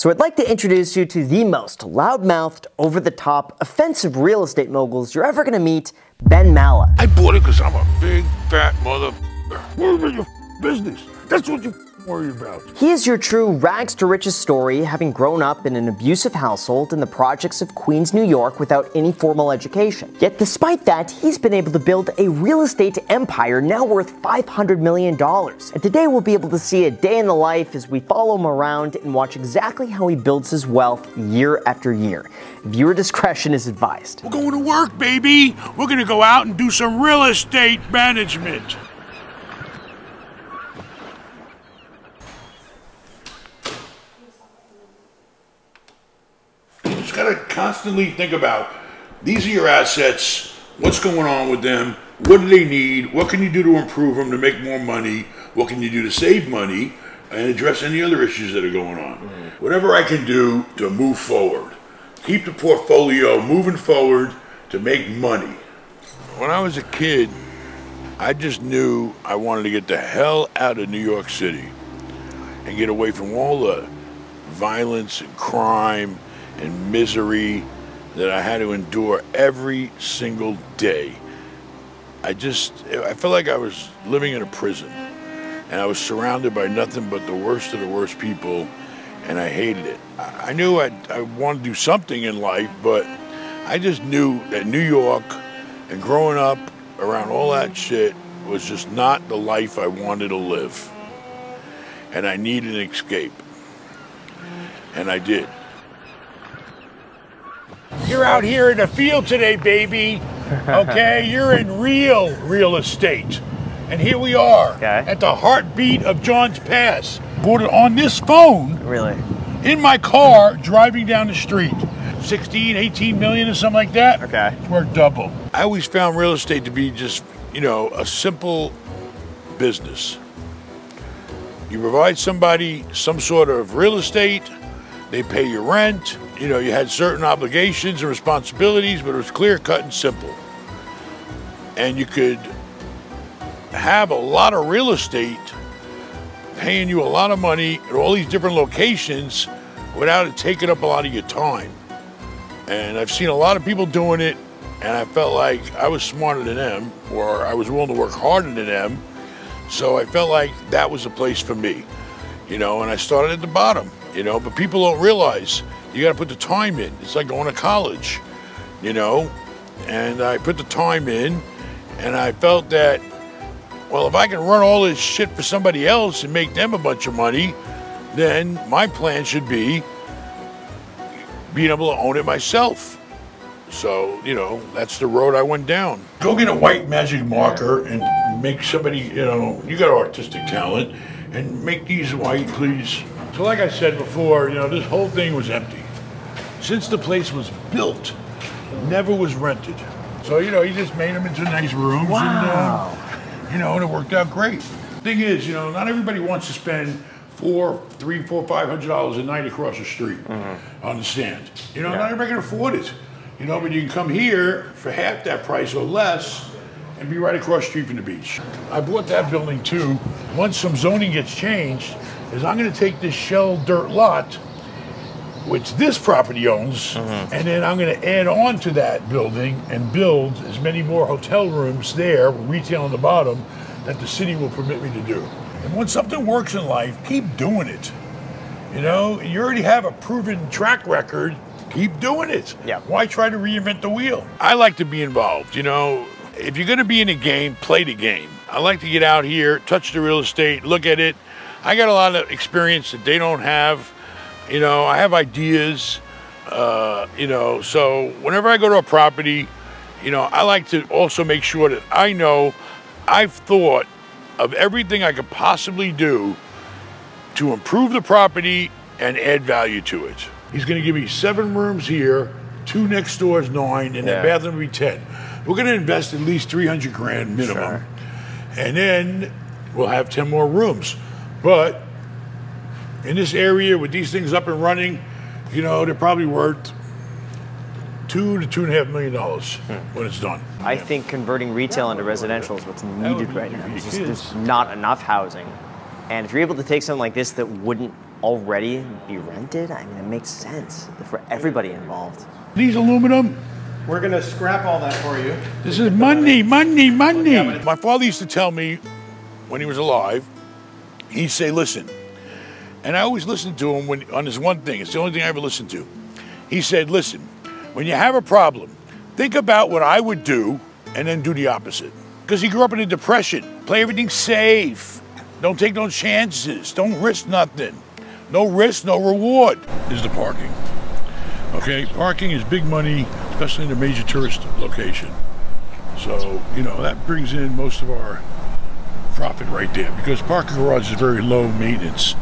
So I'd like to introduce you to the most loudmouthed, over-the-top, offensive real estate moguls you're ever going to meet, Ben Mallah. I bought it because I'm a big, fat mother. What about your business? That's what you worry about. He is your true rags to riches story, having grown up in an abusive household in the projects of Queens, New York without any formal education. Yet despite that, he's been able to build a real estate empire now worth $500 million. And today we'll be able to see a day in the life as we follow him around and watch exactly how he builds his wealth year after year. Viewer discretion is advised. We're going to work, baby. We're going to go out and do some real estate management. just got to constantly think about these are your assets. What's going on with them? What do they need? What can you do to improve them to make more money? What can you do to save money and address any other issues that are going on? Mm. Whatever I can do to move forward, keep the portfolio moving forward to make money. When I was a kid, I just knew I wanted to get the hell out of New York City and get away from all the violence and crime and misery that I had to endure every single day. I just, I felt like I was living in a prison and I was surrounded by nothing but the worst of the worst people and I hated it. I knew I'd, I wanted to do something in life, but I just knew that New York and growing up around all that shit was just not the life I wanted to live. And I needed an escape. And I did. You're out here in the field today, baby. Okay, you're in real real estate. And here we are okay. at the heartbeat of John's Pass. It on this phone. Really? In my car, driving down the street. 16, 18 million or something like that. Okay. It's worth double. I always found real estate to be just, you know, a simple business. You provide somebody some sort of real estate, they pay your rent, you know, you had certain obligations and responsibilities, but it was clear cut and simple. And you could have a lot of real estate paying you a lot of money at all these different locations without it taking up a lot of your time. And I've seen a lot of people doing it, and I felt like I was smarter than them, or I was willing to work harder than them. So I felt like that was a place for me, you know, and I started at the bottom, you know, but people don't realize you got to put the time in. It's like going to college, you know? And I put the time in, and I felt that, well, if I can run all this shit for somebody else and make them a bunch of money, then my plan should be being able to own it myself. So, you know, that's the road I went down. Go get a white magic marker and make somebody, you know, you got artistic talent, and make these white, please. So like I said before, you know, this whole thing was empty since the place was built, never was rented. So, you know, he just made them into nice rooms. Wow. And, uh, you know, and it worked out great. Thing is, you know, not everybody wants to spend four, three, four, five hundred dollars a night across the street mm-hmm. on the stand. You know, yeah. not everybody can afford it. You know, but you can come here for half that price or less and be right across the street from the beach. I bought that building too. Once some zoning gets changed, is I'm gonna take this shell dirt lot which this property owns, mm-hmm. and then I'm going to add on to that building and build as many more hotel rooms there, retail on the bottom, that the city will permit me to do. And when something works in life, keep doing it. You know, you already have a proven track record. Keep doing it. Yeah. Why try to reinvent the wheel? I like to be involved. You know, if you're going to be in a game, play the game. I like to get out here, touch the real estate, look at it. I got a lot of experience that they don't have you know, I have ideas, uh, you know, so whenever I go to a property, you know, I like to also make sure that I know I've thought of everything I could possibly do to improve the property and add value to it. He's going to give me seven rooms here, two next door is nine, and yeah. the bathroom will be 10. We're going to invest at least 300 grand minimum. Sure. And then we'll have 10 more rooms. But in this area with these things up and running, you know, they're probably worth two to two and a half million dollars hmm. when it's done. I yeah. think converting retail into residential is what's needed right now. There's, just, there's not enough housing. And if you're able to take something like this that wouldn't already be rented? I mean, it makes sense for everybody involved. These aluminum, We're gonna scrap all that for you. this is money, money, money. My father used to tell me when he was alive, he'd say, listen, and I always listened to him when, on this one thing. It's the only thing I ever listened to. He said, listen, when you have a problem, think about what I would do and then do the opposite. Because he grew up in a depression. Play everything safe. Don't take no chances. Don't risk nothing. No risk, no reward. Is the parking. Okay, parking is big money, especially in a major tourist location. So, you know, that brings in most of our profit right there because parking garage is very low maintenance.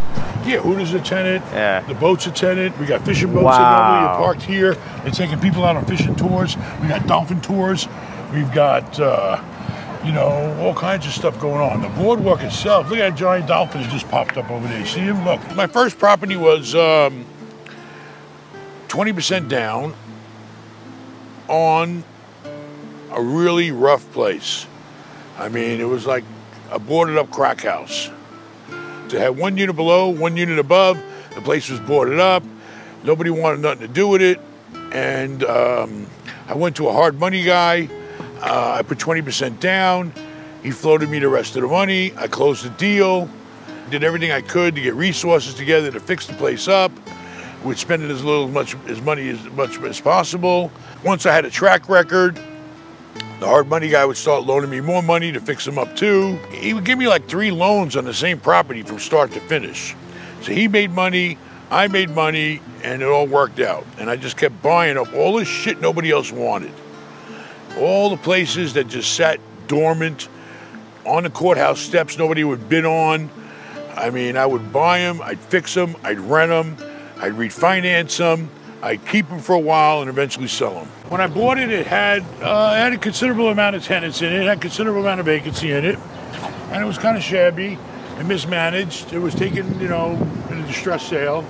Yeah, Hooters a tenant. Yeah. The boat's a tenant. We got fishing boats Wow. are parked here. They're taking people out on fishing tours. We got dolphin tours. We've got, uh, you know, all kinds of stuff going on. The boardwalk itself, look at that giant dolphin that just popped up over there. See him? Look. My first property was um, 20% down on a really rough place. I mean, it was like a boarded up crack house. To have one unit below, one unit above, the place was boarded up. Nobody wanted nothing to do with it. And um, I went to a hard money guy. Uh, I put 20% down. He floated me the rest of the money. I closed the deal. Did everything I could to get resources together to fix the place up. We'd spend it as little as much as money as much as possible. Once I had a track record, the hard money guy would start loaning me more money to fix them up too. He would give me like three loans on the same property from start to finish. So he made money, I made money, and it all worked out. And I just kept buying up all this shit nobody else wanted. All the places that just sat dormant on the courthouse steps nobody would bid on. I mean, I would buy them, I'd fix them, I'd rent them, I'd refinance them, I'd keep them for a while and eventually sell them. When I bought it, it had uh, had a considerable amount of tenants in it, it had a considerable amount of vacancy in it, and it was kind of shabby and mismanaged. It was taken, you know, in a distress sale.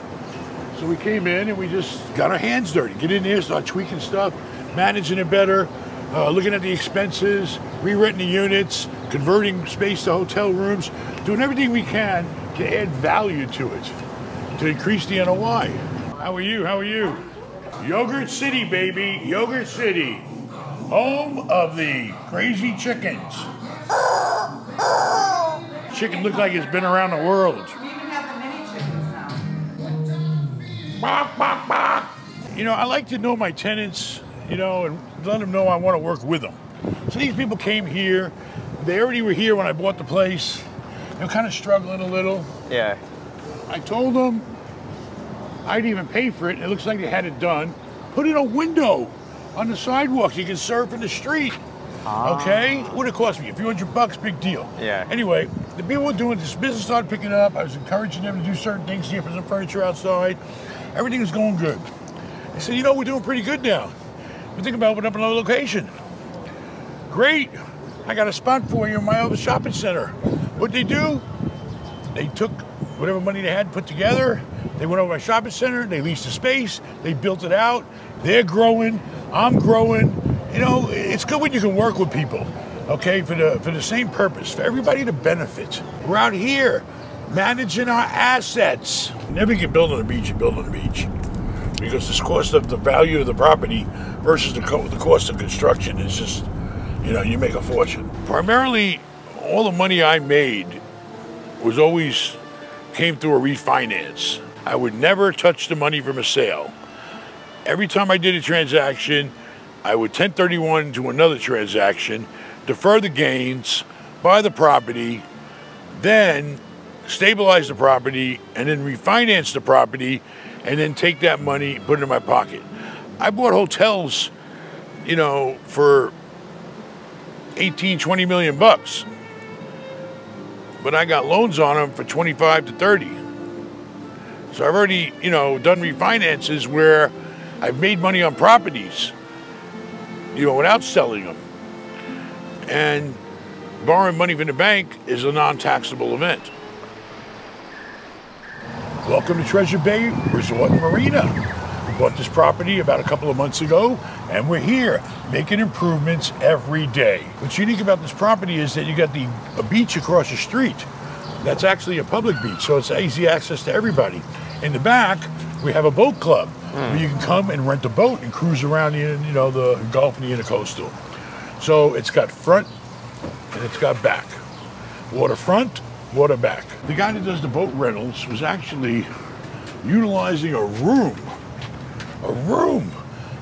So we came in and we just got our hands dirty. Get in there, start tweaking stuff, managing it better, uh, looking at the expenses, re-renting the units, converting space to hotel rooms, doing everything we can to add value to it, to increase the NOI. How are you? How are you? Yogurt City, baby. Yogurt City. Home of the crazy chickens. Chicken look like it's been around the world. We even have the mini chickens now. Bok, bok, bok. You know, I like to know my tenants, you know, and let them know I want to work with them. So these people came here. They already were here when I bought the place. They're kind of struggling a little. Yeah. I told them I'd even pay for it. and It looks like they had it done. Put in a window on the sidewalk. You can surf in the street. Ah. Okay? What would it cost me a few hundred bucks, big deal. Yeah. Anyway, the people were doing this business started picking up. I was encouraging them to do certain things here, put some furniture outside. Everything was going good. I said, you know, we're doing pretty good now. We think about opening up another location. Great. I got a spot for you in my other shopping center. What'd they do? They took whatever money they had put together. They went over my shopping center. They leased the space. They built it out. They're growing. I'm growing. You know, it's good when you can work with people, okay, for the for the same purpose, for everybody to benefit. We're out here managing our assets. Never get built on the beach. You build on the beach because the cost of the value of the property versus the, co- the cost of construction is just, you know, you make a fortune. Primarily, all the money I made was always came through a refinance. I would never touch the money from a sale. Every time I did a transaction, I would 1031 to another transaction, defer the gains, buy the property, then stabilize the property, and then refinance the property, and then take that money, put it in my pocket. I bought hotels, you know, for 18, 20 million bucks. But I got loans on them for 25 to 30. So I've already, you know, done refinances where I've made money on properties, you know, without selling them. And borrowing money from the bank is a non-taxable event. Welcome to Treasure Bay Resort and Marina. We bought this property about a couple of months ago, and we're here making improvements every day. What's unique about this property is that you got the a beach across the street. That's actually a public beach, so it's easy access to everybody. In the back, we have a boat club where you can come and rent a boat and cruise around the you know the Gulf and the Intercoastal. So it's got front and it's got back. Water front, water back. The guy that does the boat rentals was actually utilizing a room. A room.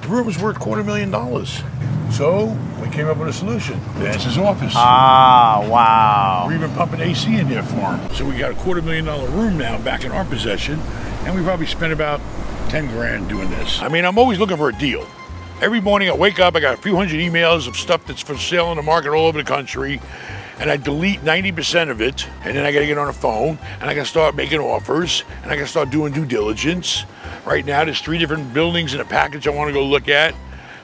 The room was worth quarter million dollars. So we came up with a solution. That's his office. Ah, wow. We're even pumping AC in there for him. So we got a quarter million dollar room now back in our possession, and we probably spent about 10 grand doing this. I mean, I'm always looking for a deal. Every morning I wake up, I got a few hundred emails of stuff that's for sale in the market all over the country, and I delete 90% of it, and then I gotta get on the phone, and I gotta start making offers, and I gotta start doing due diligence. Right now, there's three different buildings in a package I wanna go look at,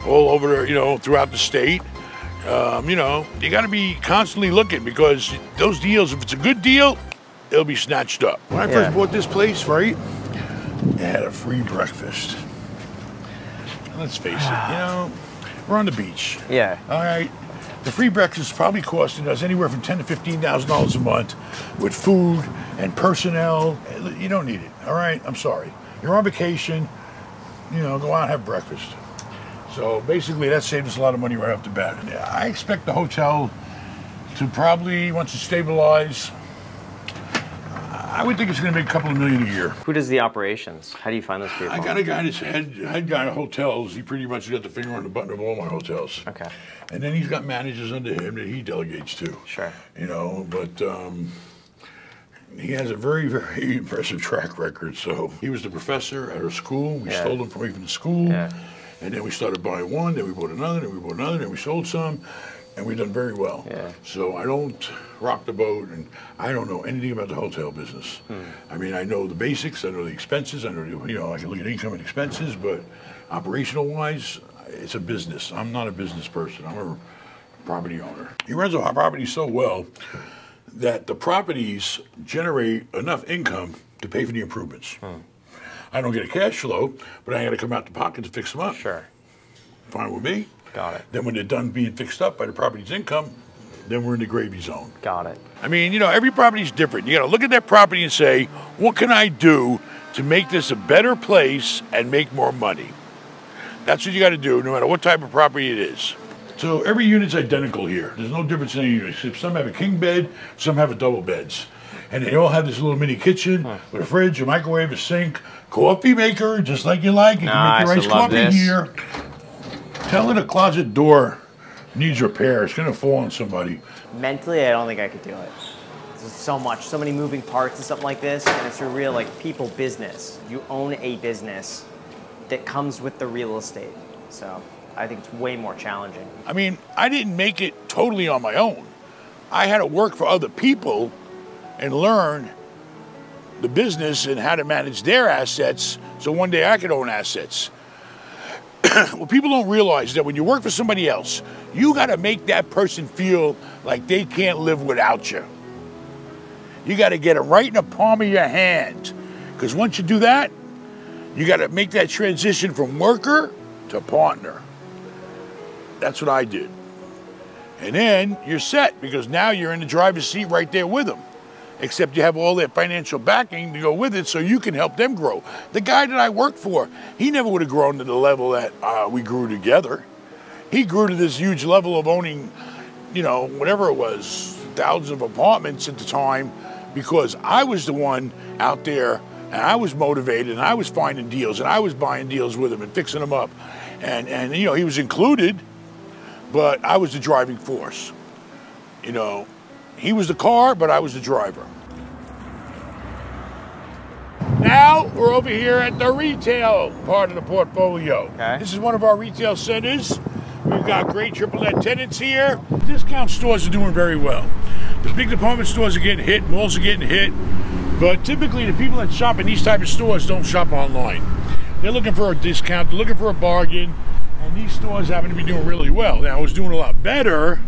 all over, you know, throughout the state. Um, you know, you gotta be constantly looking because those deals, if it's a good deal, it'll be snatched up. When I first Yeah. bought this place, right, it had a free breakfast. Let's face it, you know, we're on the beach. Yeah. All right. The free breakfast is probably costing us anywhere from ten to fifteen thousand dollars a month, with food and personnel. You don't need it. All right. I'm sorry. You're on vacation. You know, go out and have breakfast. So basically, that saved us a lot of money right off the bat. Yeah, I expect the hotel to probably once it stabilize. I would think it's going to make a couple of million a year. Who does the operations? How do you find those people? I got a guy that's head head guy of hotels. He pretty much got the finger on the button of all my hotels. Okay. And then he's got managers under him that he delegates to. Sure. You know, but um, he has a very, very impressive track record. So he was the professor at our school. We Yeah. stole him from even the school. Yeah. And then we started buying one, then we bought another, then we bought another, then we sold some, and we've done very well. Yeah. So I don't rock the boat, and I don't know anything about the hotel business. Hmm. I mean, I know the basics, I know the expenses, I know, you know, I can look at income and expenses, but operational wise, it's a business. I'm not a business person. I'm a property owner. He runs our property so well that the properties generate enough income to pay for the improvements. I don't get a cash flow, but I got to come out the pocket to fix them up. Sure. Fine with me. Got it. Then when they're done being fixed up by the property's income, then we're in the gravy zone. Got it. I mean, you know, every property is different. You got to look at that property and say, what can I do to make this a better place and make more money? That's what you got to do, no matter what type of property it is. So every unit's identical here. There's no difference in any unit. Except some have a king bed, some have a double beds. And they all have this little mini kitchen with a fridge, a microwave, a sink, coffee maker, just like you like. You Nice, can I make your love iced coffee this. here. Tell her a closet door needs repair. It's gonna fall on somebody. Mentally, I don't think I could do it. There's so much, so many moving parts and something like this, and it's a real like people business. You own a business that comes with the real estate. So I think it's way more challenging. I mean, I didn't make it totally on my own. I had to work for other people and learn the business and how to manage their assets so one day I could own assets. well, people don't realize that when you work for somebody else, you got to make that person feel like they can't live without you. You got to get it right in the palm of your hand. Because once you do that, you got to make that transition from worker to partner. That's what I did. And then you're set because now you're in the driver's seat right there with them. Except you have all that financial backing to go with it so you can help them grow. The guy that I worked for, he never would have grown to the level that uh, we grew together. He grew to this huge level of owning, you know, whatever it was, thousands of apartments at the time because I was the one out there and I was motivated and I was finding deals and I was buying deals with him and fixing them up. And, and you know, he was included but I was the driving force. You know, he was the car, but I was the driver. Now we're over here at the retail part of the portfolio. Okay. This is one of our retail centers. We've got great triple net tenants here. Discount stores are doing very well. The big department stores are getting hit, malls are getting hit, but typically the people that shop in these type of stores don't shop online. They're looking for a discount, they're looking for a bargain, and these stores happen to be doing really well. Now, I was doing a lot better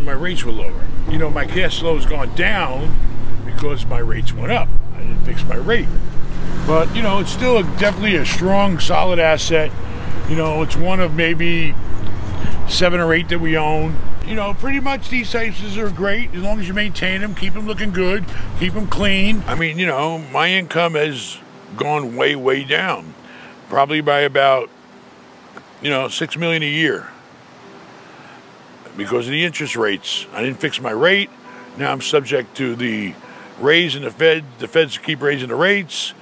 when my rates were lower. You know, my cash flow has gone down because my rates went up. I didn't fix my rate. But, you know, it's still a, definitely a strong, solid asset. You know, it's one of maybe seven or eight that we own. You know, pretty much these houses are great as long as you maintain them, keep them looking good, keep them clean. I mean, you know, my income has gone way, way down, probably by about, you know, six million a year because of the interest rates. I didn't fix my rate. Now I'm subject to the raise in the Fed. The Feds keep raising the rates.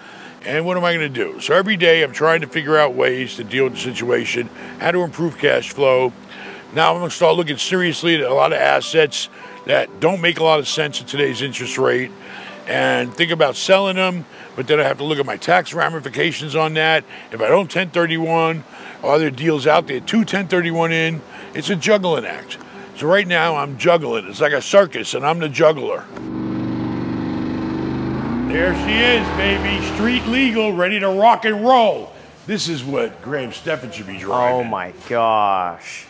And what am I going to do? So every day I'm trying to figure out ways to deal with the situation, how to improve cash flow. Now I'm going to start looking seriously at a lot of assets that don't make a lot of sense at today's interest rate and think about selling them. But then I have to look at my tax ramifications on that. If I don't 1031, are there deals out there to 1031 in? It's a juggling act. So right now I'm juggling. It's like a circus and I'm the juggler. There she is, baby. Street legal, ready to rock and roll. This is what Graham Stephan should be driving. Oh my gosh.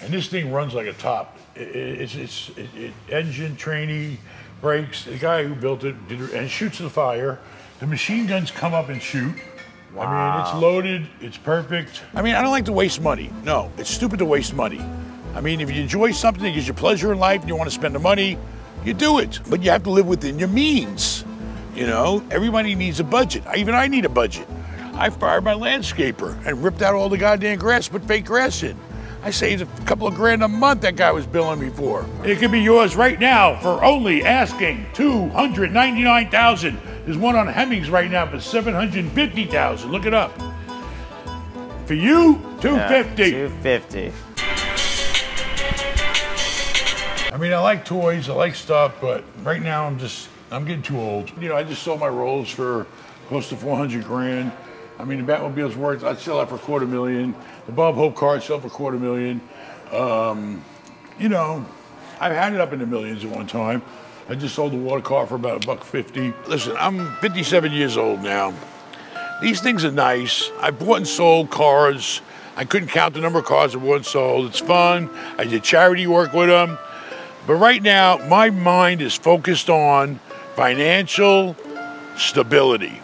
And this thing runs like a top. It, it, it's it's it, it, engine, trainee, brakes. The guy who built it did, and shoots the fire. The machine guns come up and shoot. Wow. I mean, it's loaded. It's perfect. I mean, I don't like to waste money. No, it's stupid to waste money. I mean, if you enjoy something that gives you pleasure in life and you want to spend the money, you do it. But you have to live within your means. You know, everybody needs a budget. Even I need a budget. I fired my landscaper and ripped out all the goddamn grass, put fake grass in. I saved a couple of grand a month that guy was billing me for. It could be yours right now for only asking 299,000. There's one on Hemmings right now for 750,000. Look it up. For you, 250. Yeah, 250. I mean, I like toys, I like stuff, but right now I'm just, I'm getting too old. You know, I just sold my Rolls for close to 400 grand. I mean, the Batmobile's worth, I'd sell that for a quarter million. The Bob Hope car, I'd sell for a quarter million. Um, you know, I've had it up in the millions at one time. I just sold the water car for about a buck fifty. Listen, I'm 57 years old now. These things are nice. I bought and sold cars. I couldn't count the number of cars I bought and sold. It's fun. I did charity work with them. But right now, my mind is focused on financial stability.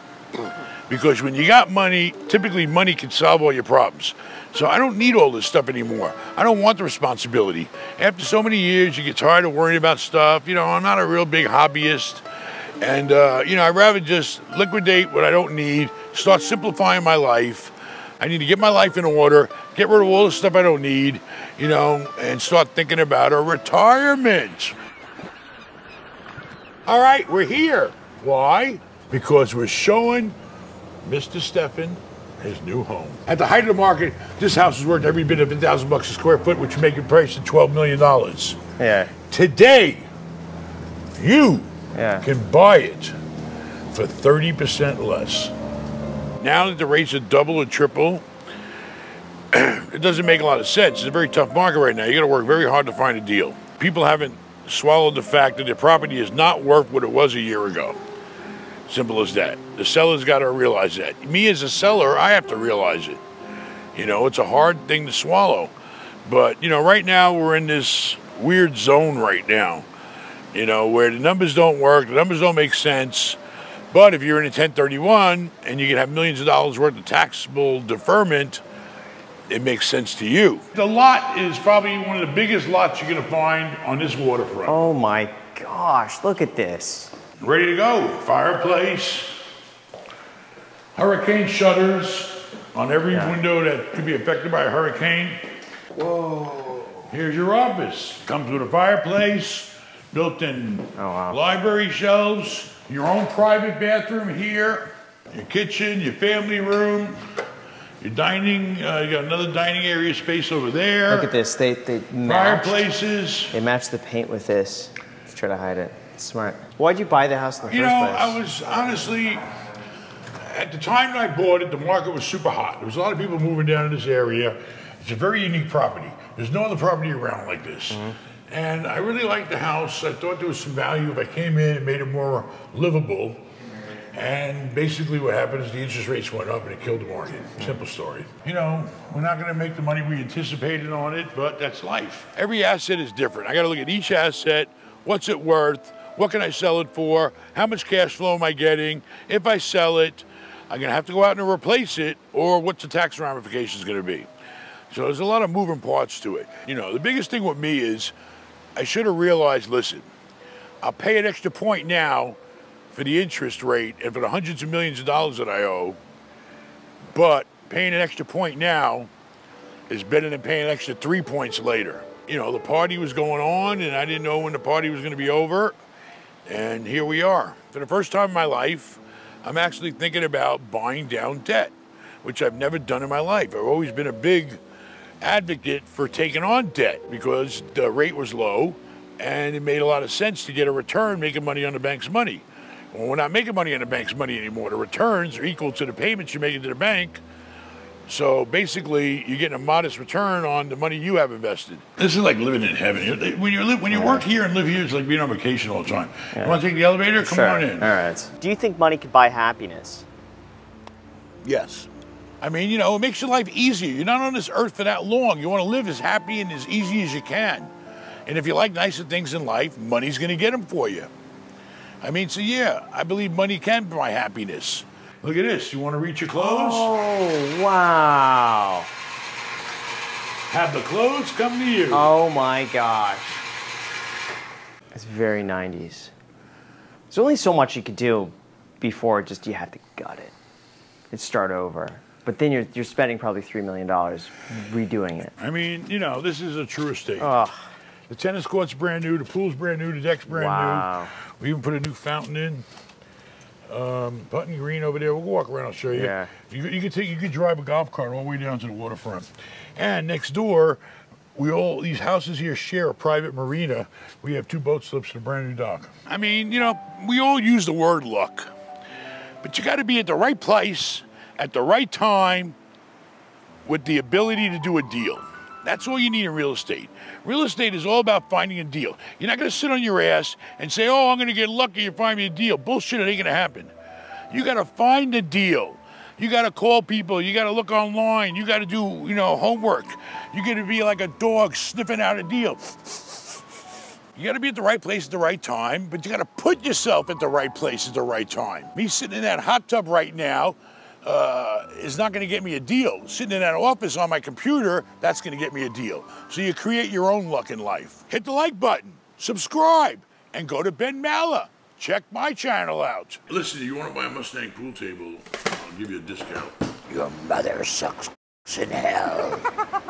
Because when you got money, typically money can solve all your problems. So I don't need all this stuff anymore. I don't want the responsibility. After so many years, you get tired of worrying about stuff. You know, I'm not a real big hobbyist. And, uh, you know, I'd rather just liquidate what I don't need, start simplifying my life. I need to get my life in order, get rid of all the stuff I don't need, you know, and start thinking about a retirement. All right, we're here. Why? Because we're showing Mr. Stephan his new home. At the height of the market, this house is worth every bit of a thousand bucks a square foot, which would make it price to twelve million dollars. Yeah. Today, you Yeah. can buy it for thirty percent less. Now that the rates are double or triple, it doesn't make a lot of sense. It's a very tough market right now. You got to work very hard to find a deal. People haven't swallowed the fact that their property is not worth what it was a year ago. Simple as that. The seller's got to realize that. Me as a seller, I have to realize it. You know, it's a hard thing to swallow. But, you know, right now we're in this weird zone right now, you know, where the numbers don't work, the numbers don't make sense. But if you're in a 1031 and you can have millions of dollars worth of taxable deferment, it makes sense to you. The lot is probably one of the biggest lots you're going to find on this waterfront. Oh my gosh, look at this. Ready to go. Fireplace, hurricane shutters on every Yeah. window that could be affected by a hurricane. Whoa. Here's your office. Comes with a fireplace, built-in Oh, wow. library shelves, your own private bathroom here, your kitchen, your family room, your dining, uh, you got another dining area space over there. Look at this. They they matched, Fireplaces. they matched the paint with this to try to hide it. Smart. Why'd you buy the house in the You first know, place? I was honestly, at the time that I bought it, the market was super hot. There was a lot of people moving down in this area. It's a very unique property. There's no other property around like this. Mm-hmm. And I really liked the house. I thought there was some value if I came in and made it more livable. And basically what happened is the interest rates went up and it killed the market. Simple story. You know, we're not gonna make the money we anticipated on it, but that's life. Every asset is different. I gotta look at each asset, what's it worth, what can I sell it for, how much cash flow am I getting, if I sell it, I'm gonna have to go out and replace it, or what's the tax ramifications gonna be. So there's a lot of moving parts to it. You know, the biggest thing with me is I should have realized, listen, I'll pay an extra point now for the interest rate and for the hundreds of millions of dollars that I owe, but paying an extra point now is better than paying an extra three points later. You know, the party was going on and I didn't know when the party was going to be over. And here we are. For the first time in my life, I'm actually thinking about buying down debt, which I've never done in my life. I've always been a big advocate for taking on debt because the rate was low and it made a lot of sense to get a return making money on the bank's money. Well, we're not making money on the bank's money anymore. The returns are equal to the payments you're making to the bank. So basically, you're getting a modest return on the money you have invested. This is like living in heaven. When you live, when you work here and live here, it's like being on vacation all the time. You want to take the elevator? Come Sure. on in. All right. Do you think money could buy happiness? Yes. I mean, you know, it makes your life easier. You're not on this earth for that long. You want to live as happy and as easy as you can. And if you like nicer things in life, money's going to get them for you. I mean, so yeah, I believe money can buy happiness. Look at this. You want to reach your clothes? Oh, wow. Have the clothes come to you. Oh my gosh. It's very 90s. There's only so much you could do before just you have to gut it and start over. But then you're, you're spending probably $3 million redoing it. I mean, you know, this is a true estate. The tennis court's brand new, the pool's brand new, the deck's brand Wow. new. We even put a new fountain in. Um, putting green over there. We'll walk around. I'll show you. Yeah. You, you could take, you could drive a golf cart all the way down to the waterfront. And next door, we all these houses here share a private marina. We have two boat slips and a brand new dock. I mean, you know, we all use the word luck, but you got to be at the right place at the right time with the ability to do a deal. That's all you need in real estate. Real estate is all about finding a deal. You're not going to sit on your ass and say, oh, I'm going to get lucky and find me a deal. Bullshit, it ain't going to happen. You got to find a deal. You got to call people. You got to look online. You got to do, you know, homework. You got to be like a dog sniffing out a deal. You got to be at the right place at the right time, but you got to put yourself at the right place at the right time. Me sitting in that hot tub right now uh, is not going to get me a deal. Sitting in that office on my computer, that's going to get me a deal. So you create your own luck in life. Hit the like button, subscribe, and go to Ben Mallah. Check my channel out. Listen, you want to buy a Mustang pool table? I'll give you a discount. Your mother sucks in hell.